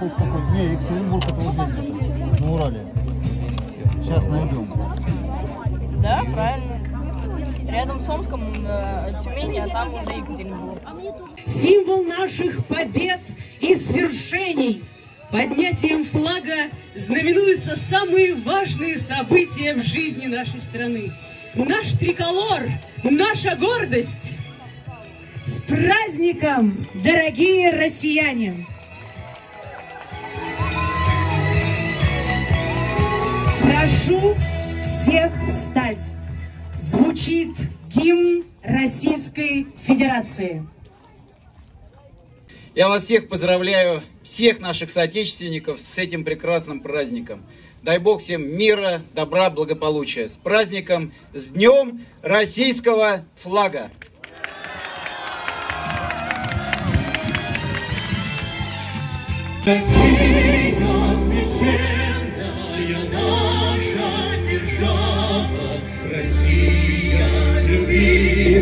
Ну-ка, ну хоть какой. Не, Екатеринбург это вот здесь, на Урале. Сейчас найдем. Да, правильно. Рядом с Омском э, Тюмени, а там уже Екатеринбург. символ наших побед и свершений. Поднятием флага знаменуются самые важные события в жизни нашей страны. Наш триколор, наша гордость. С праздником, дорогие россияне! Прошу всех встать. Звучит гимн Российской Федерации. Я вас всех поздравляю, всех наших соотечественников с этим прекрасным праздником. Дай Бог всем мира, добра, благополучия. С праздником, с Днем Российского флага! Россия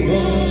won't.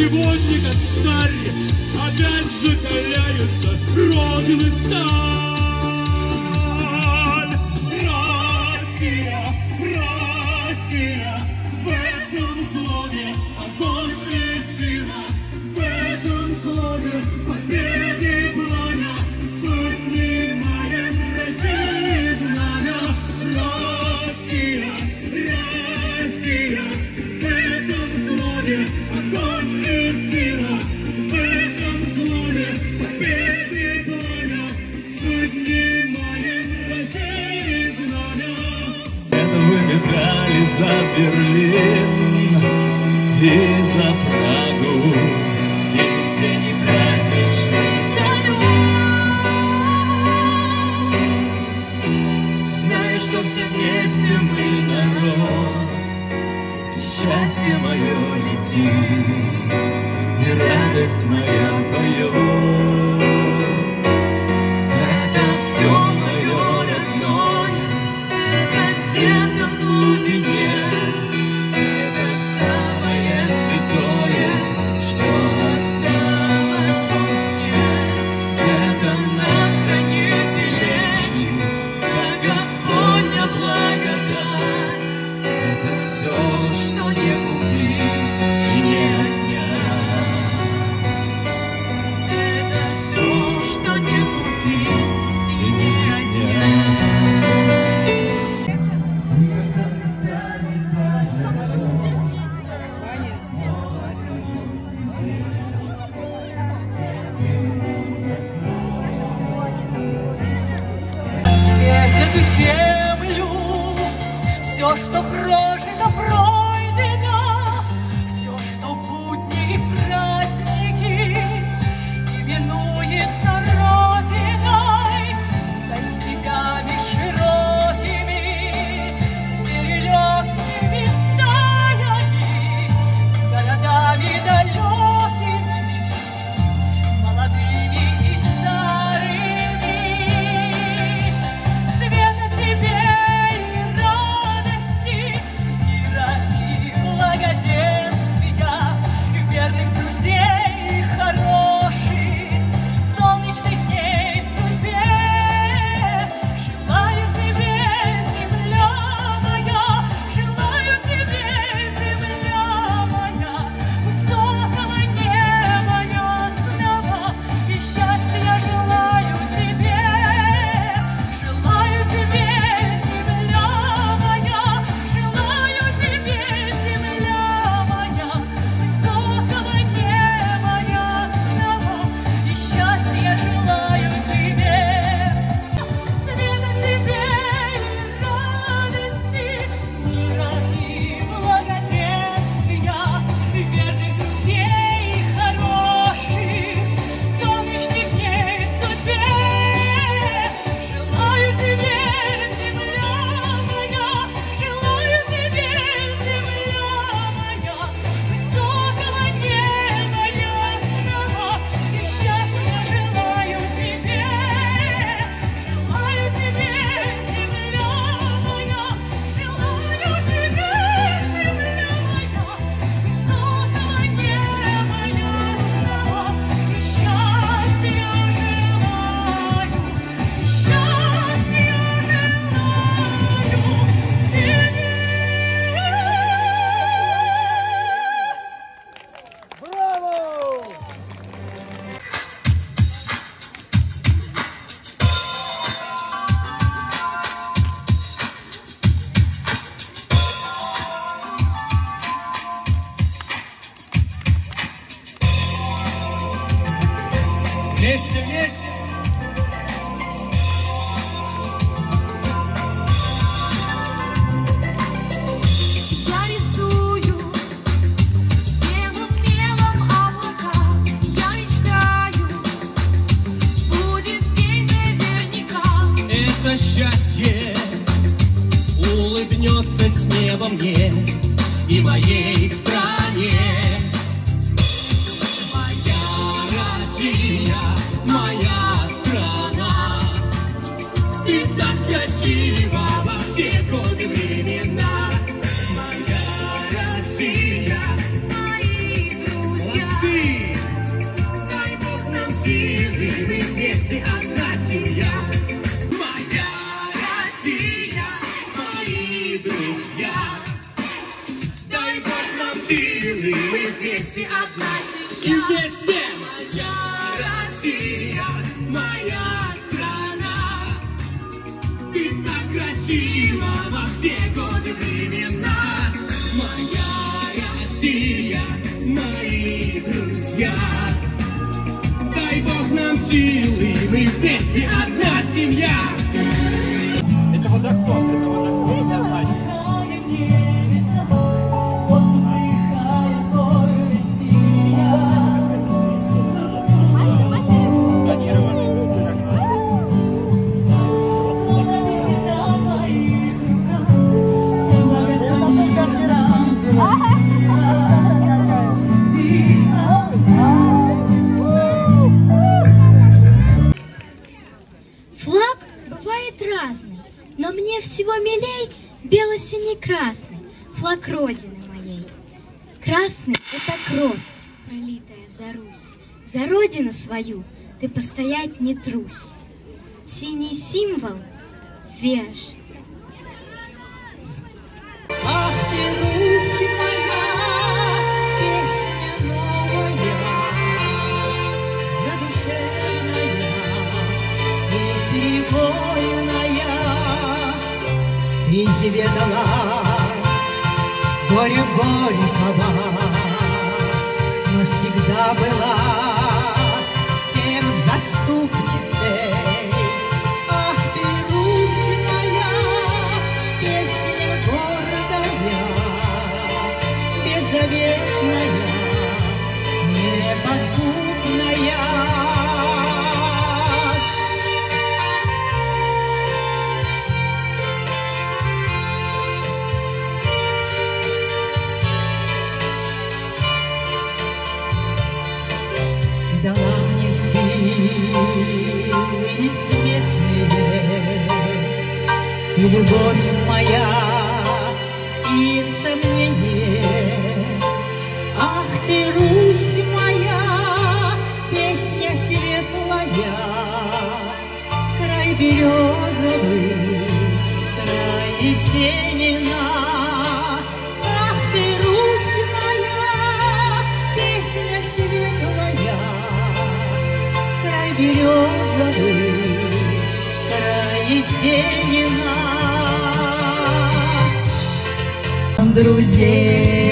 Сегодня, как старь, опять закаляются Родины сталь. за Берлин и за Прагу, и синий праздничный салют. Знаешь, что все вместе мы народ, и счастье мое летит, и радость моя поет. Землю. Все, что прожито, пройдено и Родины моей. Красный — это кровь, пролитая за Русь. За Родину свою ты постоять не трусь. Синий символ — вешт. Ты себе дала горе горького, но всегда была you were born друзей.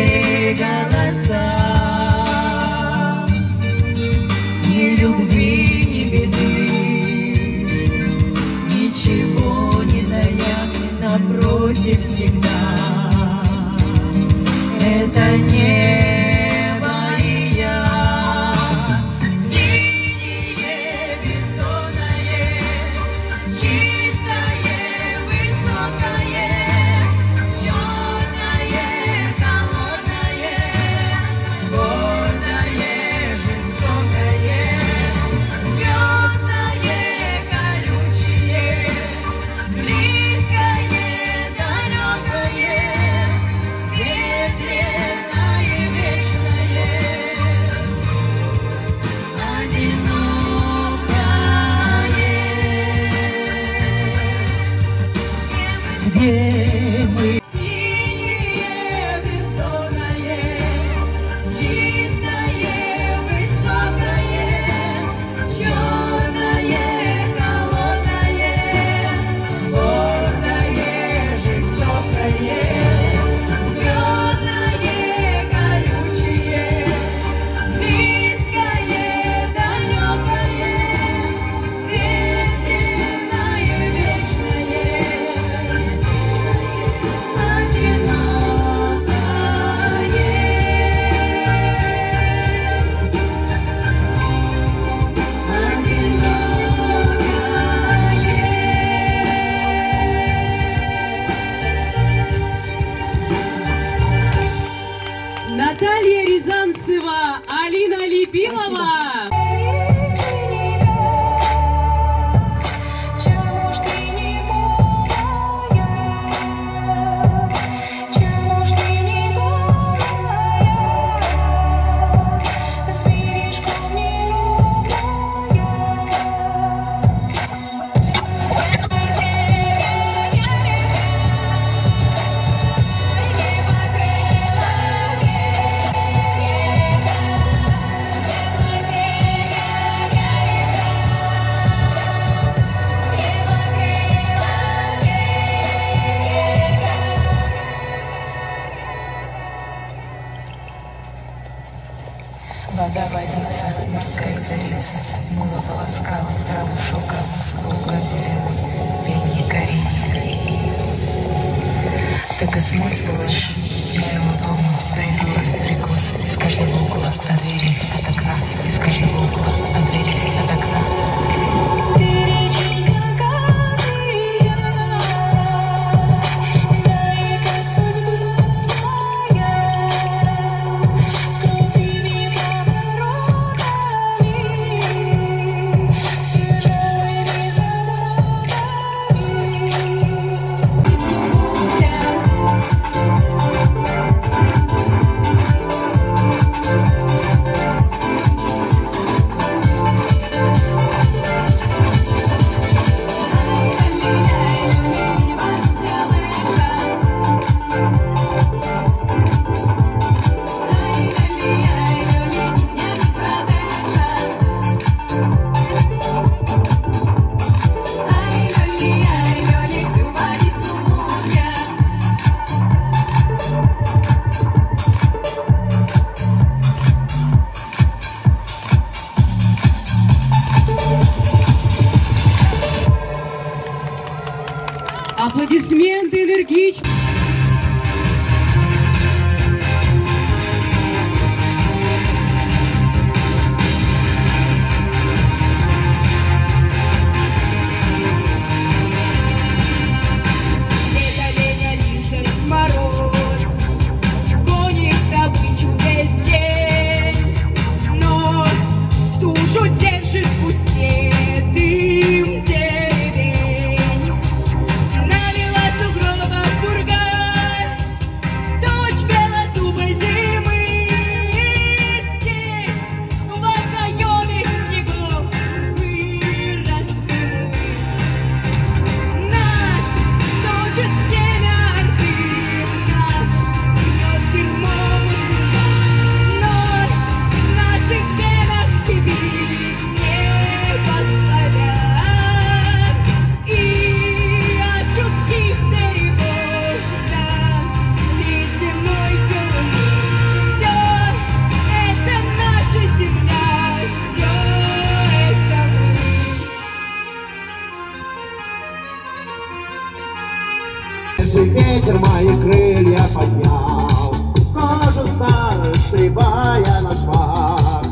свежий ветер мои крылья поднял, Кожу старую стребая на швах.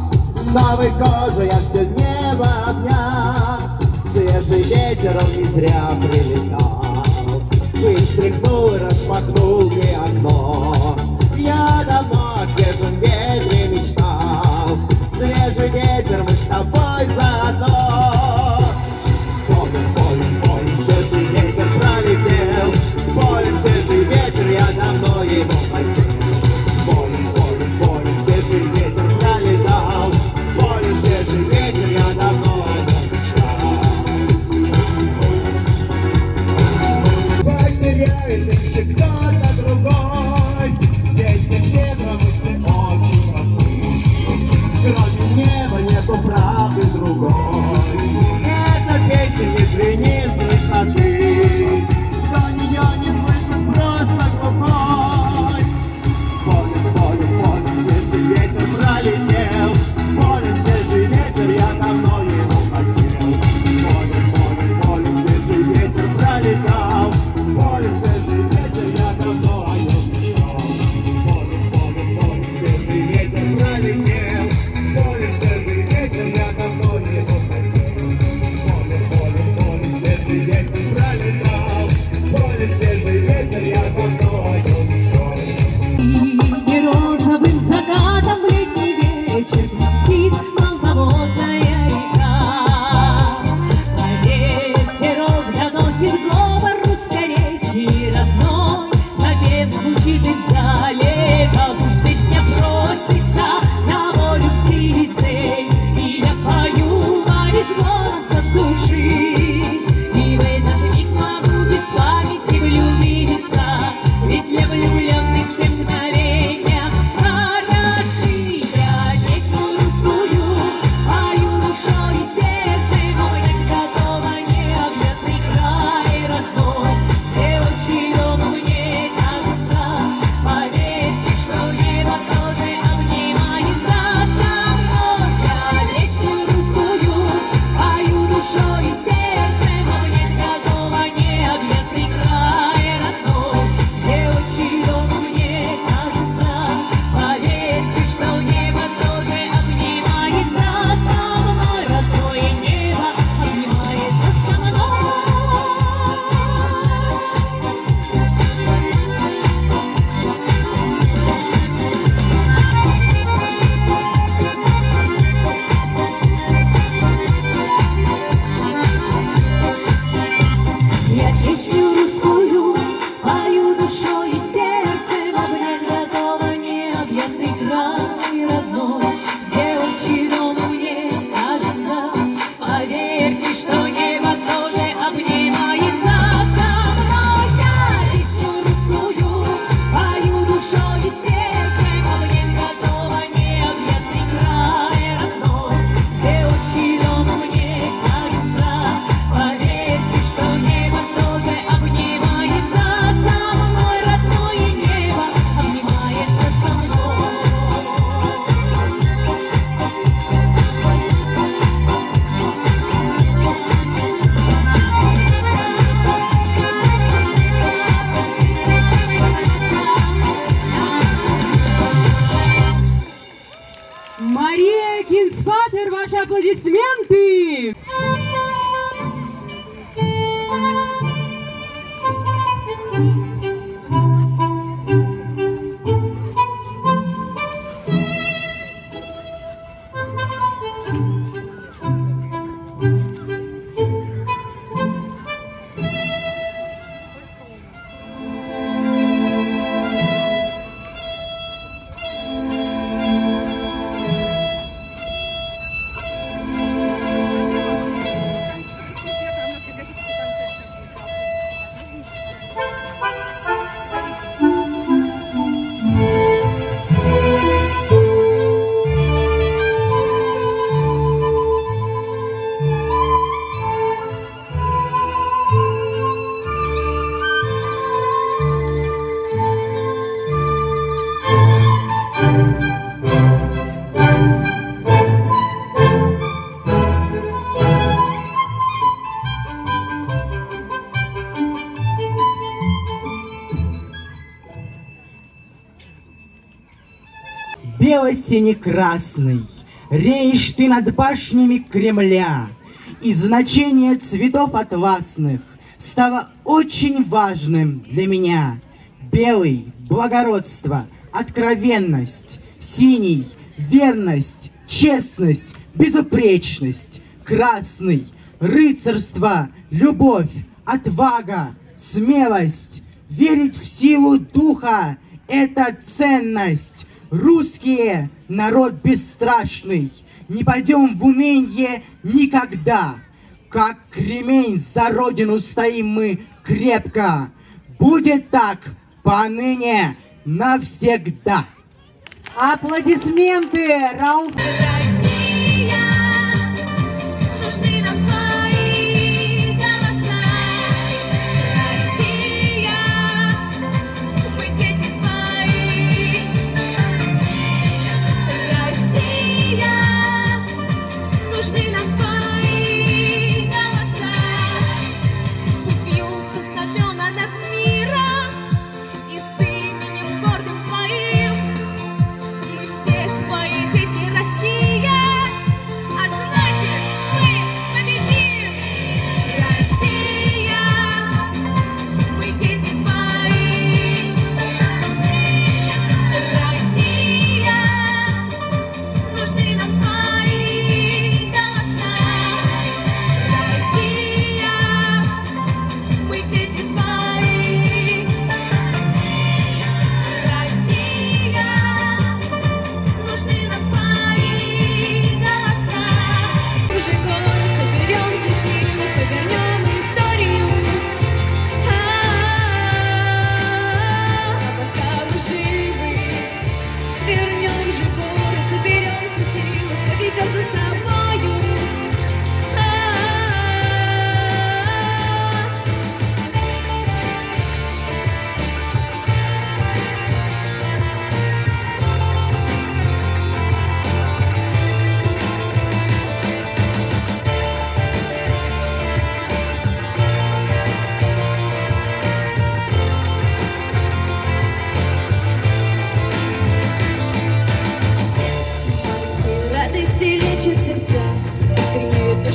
Новой кожу я все небо обнял, Свежий ветер он не зря прилетал. Выстряхнул и распахнул мне окно, Я давно свежим ветром Синий аплодисменты! Бело-сине-красный, реешь ты над башнями Кремля, и значение цветов атласных стало очень важным для меня. Белый — благородство, откровенность, синий — верность, честность, безупречность, красный — рыцарство, любовь, отвага, смелость, верить в силу духа — это ценность. Русские — народ бесстрашный, не пойдем в уныние никогда. Как кремень за родину стоим мы крепко. Будет так поныне навсегда. Аплодисменты! Раунд Нужны нам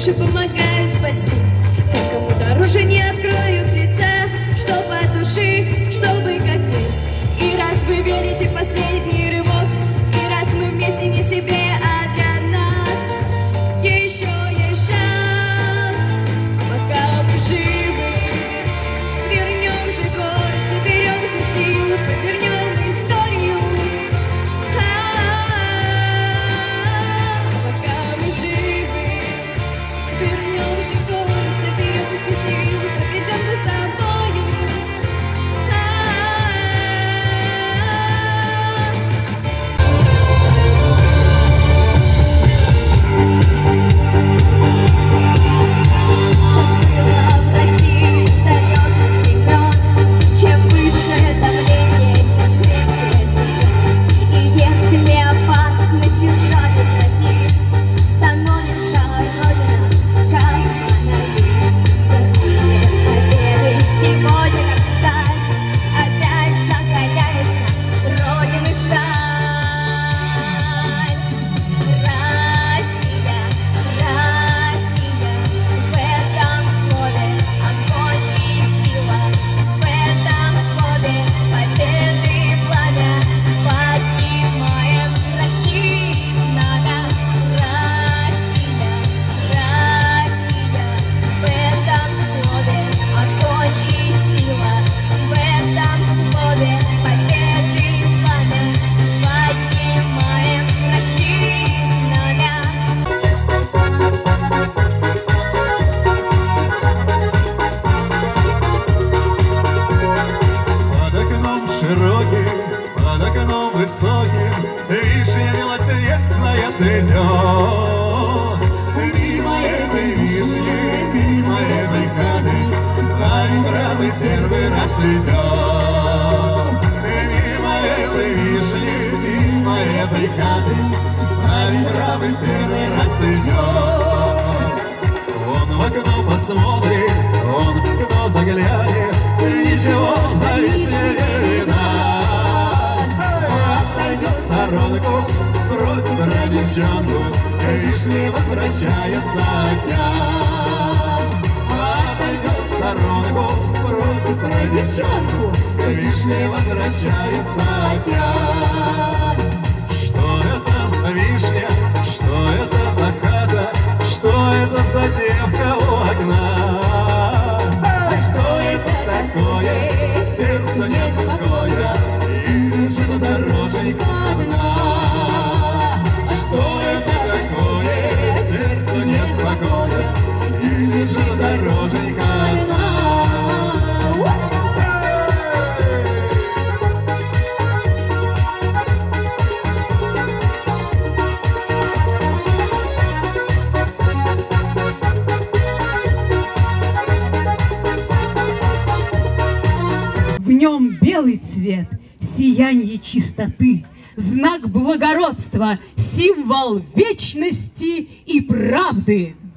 Supermarket. my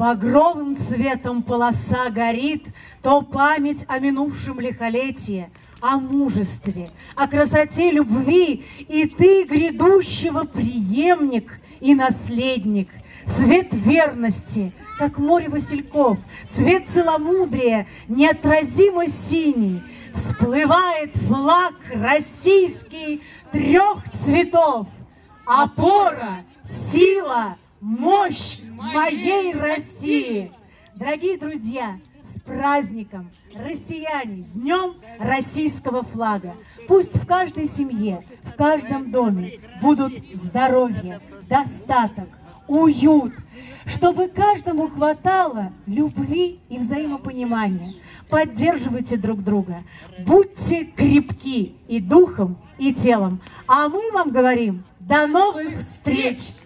Багровым цветом полоса горит, то память о минувшем лихолетии, о мужестве, о красоте любви, и ты грядущего преемник и наследник. Свет верности, как море васильков, цвет целомудрия, неотразимо синий, всплывает флаг российский трех цветов. Опора, сила, мощь моей России. Дорогие друзья, с праздником, россияне, с днем российского флага. Пусть в каждой семье, в каждом доме будут здоровье, достаток, уют, чтобы каждому хватало любви и взаимопонимания. Поддерживайте друг друга, будьте крепки и духом, и телом. А мы вам говорим до новых встреч!